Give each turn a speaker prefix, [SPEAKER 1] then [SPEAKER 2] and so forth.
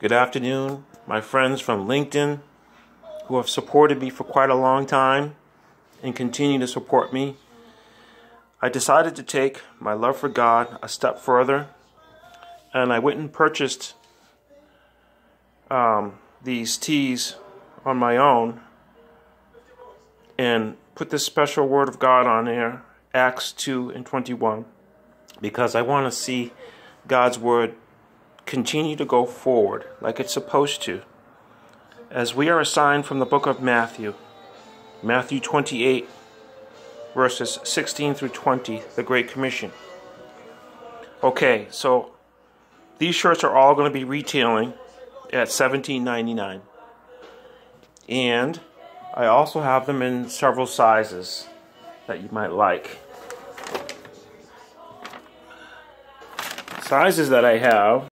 [SPEAKER 1] Good afternoon, my friends from LinkedIn who have supported me for quite a long time and continue to support me. I decided to take my love for God a step further and I went and purchased um, these tees on my own and put this special word of God on there, Acts 2 and 21, because I want to see God's word continue to go forward like it's supposed to. As we are assigned from the book of Matthew, Matthew 28, verses 16 through 20, the Great Commission. Okay, so these shirts are all going to be retailing at $17.99. And I also have them in several sizes that you might like. Sizes that I have